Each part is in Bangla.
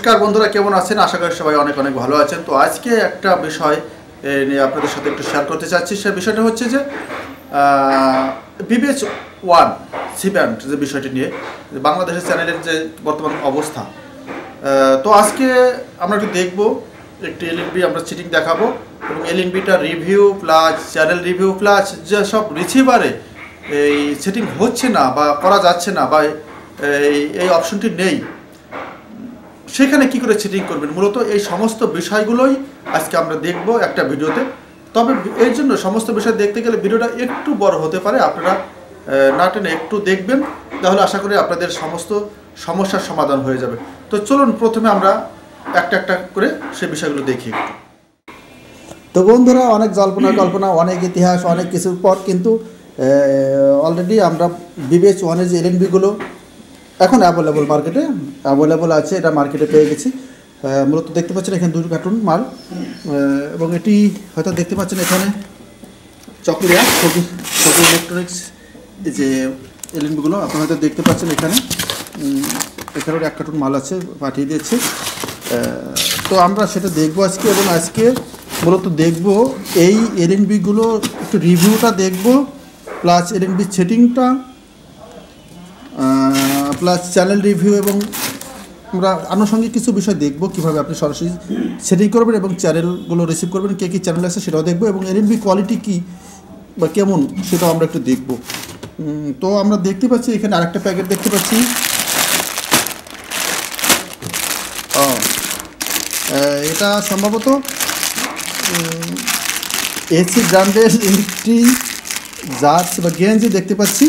নমস্কার বন্ধুরা, কেমন আছেন? আশা করি সবাই অনেক অনেক ভালো আছেন। তো আজকে একটা বিষয় নিয়ে আপনাদের সাথে একটু শেয়ার করতে চাচ্ছি। সে বিষয়টা হচ্ছে যে বিবেচ ওয়ান সি ব্যান্ড যে বিষয়টি নিয়ে, বাংলাদেশের চ্যানেলের যে বর্তমান অবস্থা। তো আজকে আমরা একটু দেখব, একটি এলএনবি আমরা চিটিং দেখাবো এবং এলএনবিটা review plus channel review plus যেসব রিসিভারে এই সেটিং হচ্ছে না বা করা যাচ্ছে না বা এই এই অপশনটি নেই। সেখানে কি করে চিটিং করবেন? মূলত এই সমস্ত বিষয়গুলোই আজকে আমরা দেখব একটা ভিডিওতে। তবে এই জন্য সমস্ত বিষয় দেখতে গেলে ভিডিওটা একটু বড় হতে পারে, আপনারা না টেনে একটু দেখবেন, তাহলে আশা করি আপনাদের সমস্ত সমস্যার সমাধান হয়ে যাবে। তো চলুন প্রথমে আমরা একটা একটা করে সে বিষয়গুলো দেখি একটু। তো বন্ধুরা, অনেক জল্পনা কল্পনা, অনেক ইতিহাস, অনেক কিছুর পর কিন্তু অলরেডি আমরা বিবেচ ওয়ানের যে এলএনবিগুলো এখন অ্যাভেলেবল মার্কেটে অ্যাভেলেবল আছে এটা মার্কেটে পেয়ে গেছি। মূলত দেখতে পাচ্ছেন এখানে দুটো কার্টুন মাল। এবং এটি হয়তো দেখতে পাচ্ছেন এখানে চকরিয়া ছবি ছবি ইলেকট্রনিক্স যে এলএনবিগুলো আপনারা হয়তো দেখতে পাচ্ছেন এখানে। উম, এখানেও এক কার্টুন মাল আছে পাঠিয়ে দিয়েছে। তো আমরা সেটা দেখব আজকে এবং আজকে মূলত দেখব এই এলএনবিগুলো একটু রিভিউটা দেখব প্লাস এলএনবি সেটিংটা প্লাস চ্যানেল রিভিউ এবং আমরা আনুষঙ্গিক কিছু বিষয় দেখব কীভাবে আপনি সরাসরি সেটিং করবেন এবং চ্যানেলগুলো রিসিভ করবেন, কে কী চ্যানেল আছে সেটাও দেখব এবং এলএনবি কোয়ালিটি কী বা কেমন সেটাও আমরা একটু দেখব। তো আমরা দেখতে পাচ্ছি, এখানে আরেকটা প্যাকেট দেখতে পাচ্ছি। এটা সম্ভবত এসি ব্র্যান্ডের একটি জার্স বা গেঞ্জি দেখতে পাচ্ছি।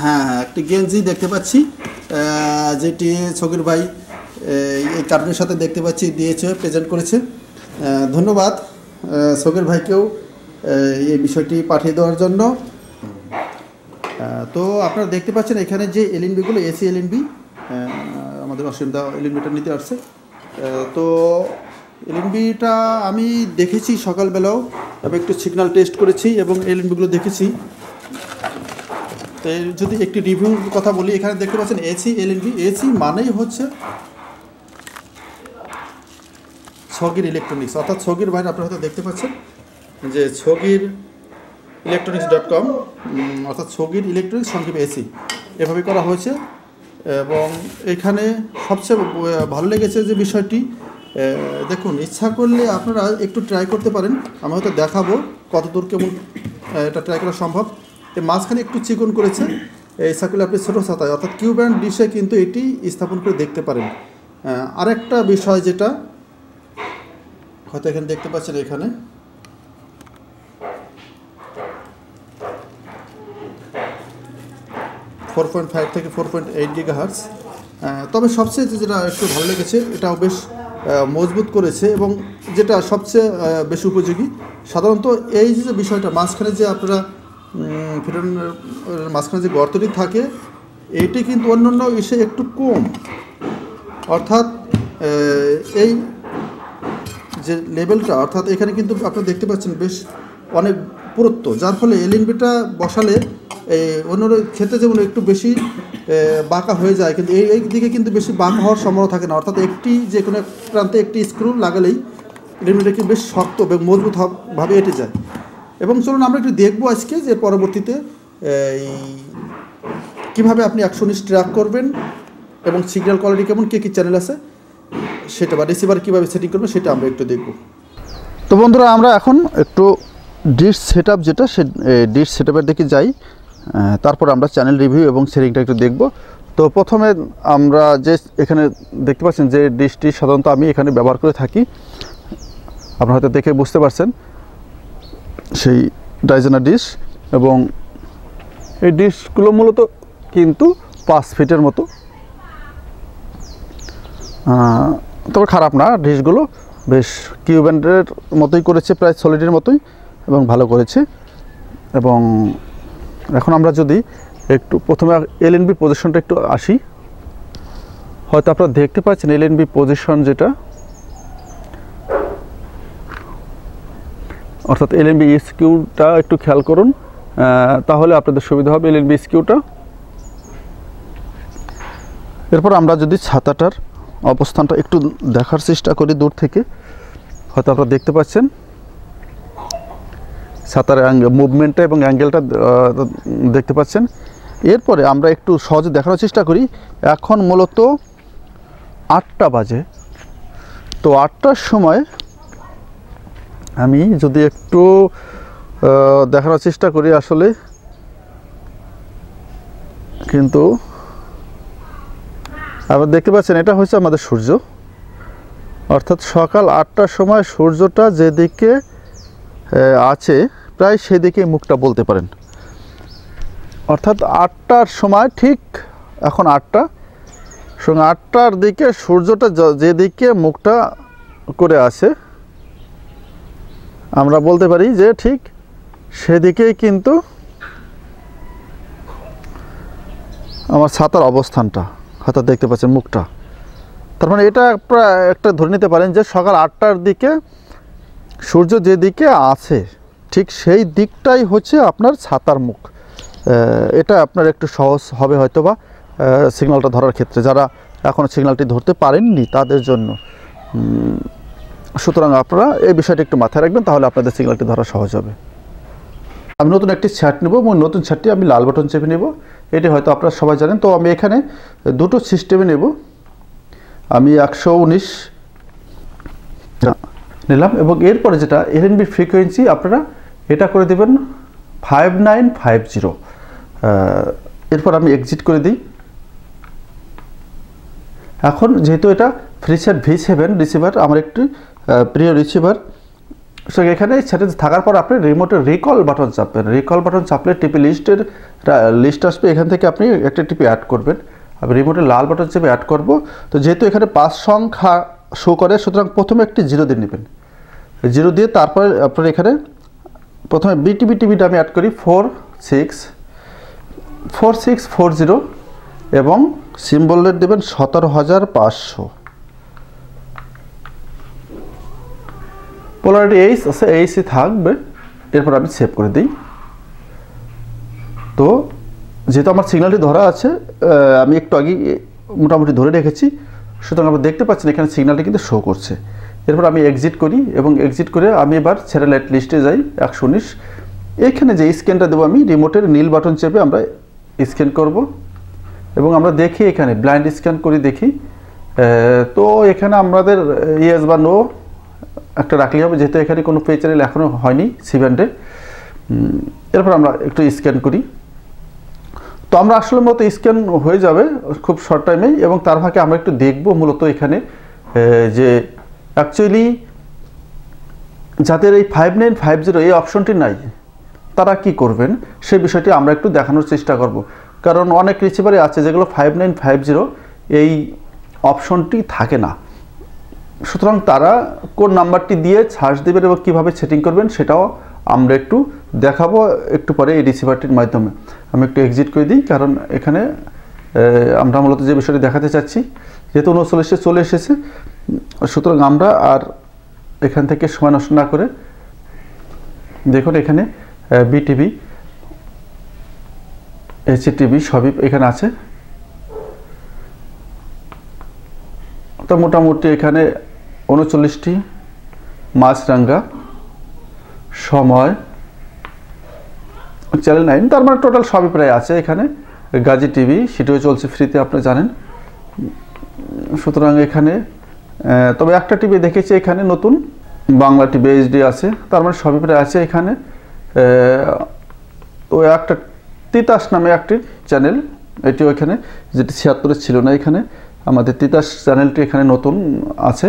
হ্যাঁ হ্যাঁ একটি গেঞ্জি দেখতে পাচ্ছি যেটি ছকির ভাই এই কার্টুনের সাথে দেখতে পাচ্ছি, দিয়েছে প্রেজেন্ট করেছে। ধন্যবাদ ছকির ভাইকেও এই বিষয়টি পাঠিয়ে দেওয়ার জন্য। তো আপনারা দেখতে পাচ্ছেন এখানে যে এলএনবিগুলো এসি এলএনবি আমাদের অসুবিধা এলএনবিটা নিতে আসছে। তো এলএনবিটা আমি দেখেছি সকালবেলাও, আমি একটু সিগন্যাল টেস্ট করেছি এবং এলএনবিগুলো দেখেছি। তো যদি একটি রিভিউর কথা বলি এখানে দেখতে পাচ্ছেন এসি এলএনবি এসি মানেই হচ্ছে ছগির ইলেকট্রনিক্স অর্থাৎ ছগির বাইরে আপনারা হয়তো দেখতে পাচ্ছেন যে ছগির ইলেকট্রনিক্স ডট কম অর্থাৎ ছগির ইলেকট্রনিক্স সংক্ষেপে এসি এভাবে করা হয়েছে এবং এখানে সবচেয়ে ভালো লেগেছে যে বিষয়টি দেখুন ইচ্ছা করলে আপনারা একটু ট্রাই করতে পারেন। আমি হয়তো দেখাবো কতদূর কেমন আহ, এটা ট্রাই করা সম্ভব। এই মাঝখানে একটু চিকন করেছে এই সার্কুলে আপনি ছোটো ছাতায়, অর্থাৎ কিউব অ্যান্ড ডিশে কিন্তু এটি স্থাপন করে দেখতে পারেন। আরেকটা বিষয় যেটা, হয়তো এখানে দেখতে পাচ্ছেন এখানে। ফোর পয়েন্ট ফাইভ থেকে four point eight giga hertz তবে সবচেয়ে যেটা একটু ভালো লেগেছে, এটাও বেশ মজবুত করেছে এবং যেটা সবচেয়ে বেশি উপযোগী, সাধারণত এই যে বিষয়টা, মাঝখানে যে আপনারা ফিরনের মাঝখানে যে গর্তটি থাকে, এটি কিন্তু অন্যান্য ইসে একটু কম। অর্থাৎ এই যে লেভেলটা অর্থাৎ এখানে কিন্তু আপনারা দেখতে পাচ্ছেন বেশ অনেক পুরুত্ব, যার ফলে এলএনবিটা বসালে এই অন্য ক্ষেত্রে যেমন একটু বেশি বাঁকা হয়ে যায়, কিন্তু এই দিকে কিন্তু বেশি বাঁকা হওয়ার সম্ভাবনা থাকে না। অর্থাৎ একটি যে কোনো প্রান্তে একটি স্ক্রু লাগালেই এলএনবিটা কিন্তু বেশ শক্ত এবং মজবুত হব- ভাবে এঁটে যায়। এবং চলুন আমরা একটু দেখব আজকে যে পরবর্তীতে, এই, কীভাবে আপনি একশো ট্র্যাক করবেন এবং সিগন্যাল কোয়ালিটি কেমন, কী কী চ্যানেল আছে, সেটা বা রিসিভার কীভাবে সেটিং করবেন সেটা আমরা একটু দেখব। তো বন্ধুরা, আমরা এখন একটু ডিশ সেট যেটা, সে ডিশ সেট আপের দিকে যাই তারপর আমরা চ্যানেল রিভিউ এবং সেটিংটা একটু দেখব। তো প্রথমে আমরা যে এখানে দেখতে পাচ্ছেন যে ডিশটি সাধারণত আমি এখানে ব্যবহার করে থাকি। আপনারা হয়তো দেখে বুঝতে পারছেন। সেই ডাইজেনা ডিশ এবং এই ডিশগুলো মূলত কিন্তু পাঁচ ফিটের মতো। তবে খারাপ না ডিশগুলো বেশ কিউব্যান্ডের মতোই করেছে, প্রায় সলিডের মতোই এবং ভালো করেছে। এবং এখন আমরা যদি একটু প্রথমে এলএনবি পজিশনটা একটু আসি। হয়তো আপনারা দেখতে পাচ্ছেন এলএনবি পজিশন যেটা। অর্থাৎ এলএনবি স্কিউটা একটু খেয়াল করুন তাহলে আপনাদের সুবিধা হবে এলএনবি স্কিউটা এরপর আমরা যদি ছাতাটার অবস্থানটা একটু দেখার চেষ্টা করি দূর থেকে, হয়তো আপনারা দেখতে পাচ্ছেন। ছাতার মুভমেন্টটা এবং অ্যাঙ্গেলটা দেখতে পাচ্ছেন। এরপরে আমরা একটু সহজে দেখানোর চেষ্টা করি, এখন মূলত আটটা বাজে। তো আটটার সময় আমি যদি একটু দেখানোর চেষ্টা করি আসলে। কিন্তু আবার দেখতে পাচ্ছেন, এটা হচ্ছে আমাদের সূর্য। অর্থাৎ সকাল আটটার সময় সূর্যটা যেদিকে আছে, প্রায় সেদিকে মুখটা বলতে পারেন। অর্থাৎ আটটার সময় ঠিক এখন আটটা। সঙ্গে আটটার দিকে সূর্যটা যেদিকে মুখটা করে আছে আমরা বলতে পারি যে ঠিক সেদিকেই কিন্তু আমার ছাতার অবস্থানটা, হয়তো দেখতে পাচ্ছেন মুখটা। তার মানে এটা প্রায় একটা ধরে নিতে পারেন যে সকাল আটটার দিকে সূর্য যেদিকে আছে, ঠিক সেই দিকটাই হচ্ছে আপনার ছাতার মুখ। এটা আপনার একটু সহজ হবে হয়তো বা সিগন্যালটা ধরার ক্ষেত্রে। যারা এখনও সিগন্যালটি ধরতে পারেননি তাদের জন্য সুতরাং আপনারা এই বিষয়টা একটু মাথায় রাখবেন, তাহলে আপনাদের সিগন্যালটি ধরা সহজ হবে। আমি নতুন একটি ছাট নেব, এবং নতুন ছাটটি আমি লাল বাটন চেপে নেব। এটি হয়তো আপনারা সবাই জানেন, তো আমি এখানে দুটো সিস্টেমে নেব। আমি একশো উনিশ নিলাম, এবং এরপরে যেটা এলএনবি ফ্রিকোয়েন্সি আপনারা এটা করে দেবেন ফাইভ নাইন ফাইভ জিরো এরপর আমি এক্সিট করে দিই। এখন যেহেতু এটা ফ্রিচার ভি সেভেন রিসিভার আমার একটি প্রিয় রিসিভার সো এখানে সেটা থাকার পর আপনি রিমোটের রিকল বাটন চাপবেন। রিকল বাটন চাপলে টিপি লিস্টের লিস্ট আসবে, এখান থেকে আপনি একটা টিপি অ্যাড করবেন। আমি রিমোটের লাল বাটন চেপে অ্যাড করব। তো যেহেতু এখানে পাঁচ সংখ্যা শো করে, সুতরাং প্রথমে একটি জিরো দিয়ে নেবেন। জিরো দিয়ে তারপরে আপনার এখানে প্রথমে বিটিবি টিভিটা আমি অ্যাড করি four six four six four zero এবং সিম্বলের দেবেন সতেরো হাজার পাঁচশো। পোলারিটি এইচ আছে এইচই থাকবে। এরপর আমি সেভ করে দিই। তো, যেহেতু আমার সিগন্যালটি ধরা আছে আমি একটু আগে মোটামুটি ধরে রেখেছি। সুতরাং আপনি দেখতে পাচ্ছেন এখানে সিগন্যালটি কিন্তু শো করছে। এরপর আমি এক্সিট করি এবং এক্সিট করে আমি এবার স্যাটেলাইট লিস্টে যাই, একশো উনিশ। এখানে যে স্ক্যানটা দেবো আমি রিমোটের নীল বাটন চেপে আমরা স্ক্যান করব। এবং আমরা দেখি এখানে ব্লাইন্ড স্ক্যান করি দেখি। তো এখানে আমাদের ইয়েস বা নো একটা রাখলেই হবে, যেহেতু এখানে কোনো পে চ্যানেল এখনও হয়নি সি ব্যান্ডে এরপর আমরা একটু স্ক্যান করি। তো আমরা আসলে মূলত স্ক্যান হয়ে যাবে খুব শর্ট টাইমেই এবং তার ফাঁকে আমরা একটু দেখব মূলত এখানে যে অ্যাকচুয়ালি যাদের এই ফাইভ নাইন ফাইভ জিরো এই অপশনটি নাই, তারা কি করবেন? সেই বিষয়টি আমরা একটু দেখানোর চেষ্টা করব। কারণ অনেক রিসিভারে আছে যেগুলো ফাইভ নাইন ফাইভ জিরো এই অপশনটি থাকে না। সুতরাং তারা কোন নাম্বারটি দিয়ে সার্চ দেবেন এবং কীভাবে সেটিং করবেন সেটাও আমরা একটু দেখাবো একটু পরে এই রিসিভারটির মাধ্যমে। আমি একটু এক্সিট করে দিই, কারণ এখানে আমরা মূলত যে বিষয়টি দেখাতে চাচ্ছি, যেহেতু উনচল্লিশে চলে এসেছে, সুতরাং আমরা আর এখান থেকে সময় নষ্ট না করে দেখুন এখানে বিটিভি টিভি সবই এখানে আছে। তো মোটামুটি এখানে উনচল্লিশটি মাছরাঙ্গা, সময় চ্যানেল নাইন তার মানে টোটাল সবই প্রায় আছে এখানে। গাজী টিভি, সেটিও চলছে ফ্রিতে আপনি জানেন। সুতরাং এখানে তবে একটা টিভি দেখেছি এখানে নতুন, বাংলা টিভি এইচডি আছে, তার মানে সবই প্রায় আছে এখানে। তো একটা তিতাস নামে একটি চ্যানেল এটিও এখানে, যেটি ছিয়াত্তরে ছিল না এখানে। আমাদের তিতাস চ্যানেলটি এখানে নতুন আছে।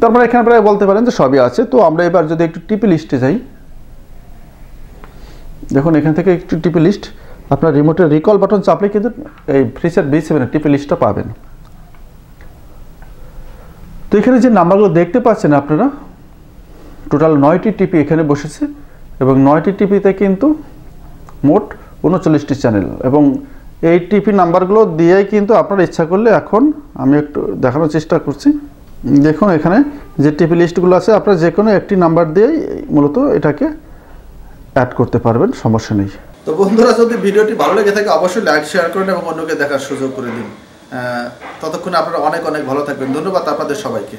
তারপরে এখানে প্রায় বলতে পারেন যে সবই আছে। তো আমরা এবার যদি একটু টিপি লিস্টে যাই। দেখুন, এখান থেকে একটু টিপি লিস্ট। আপনার রিমোটের রিকল বাটন চাপলে কিন্তু এই ফ্রিচার বি সেভেনের টিপি লিস্টটা পাবেন। তো এখানে যে নাম্বারগুলো দেখতে পাচ্ছেন আপনারা টোটাল নয়টি টিপি এখানে বসেছে এবং নয়টি টিপিতে কিন্তু মোট উনচল্লিশটি চ্যানেল এবং এই টিপি নাম্বারগুলো দিয়েই কিন্তু আপনারা ইচ্ছা করলে এখন আমি একটু দেখানোর চেষ্টা করছি। দেখুন এখানে যে টিপি লিস্টগুলো আছে, আপনারা যে কোনো একটি নাম্বার দিয়েই মূলত এটাকে অ্যাড করতে পারবেন, সমস্যা নেই। তো বন্ধুরা, যদি ভিডিওটি ভালো লেগে থাকে, অবশ্যই লাইক শেয়ার করুন এবং অন্যকে দেখার সুযোগ করে দিন। ততক্ষণে আপনারা অনেক অনেক ভালো থাকবেন। ধন্যবাদ আপনাদের সবাইকে।